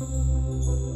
Música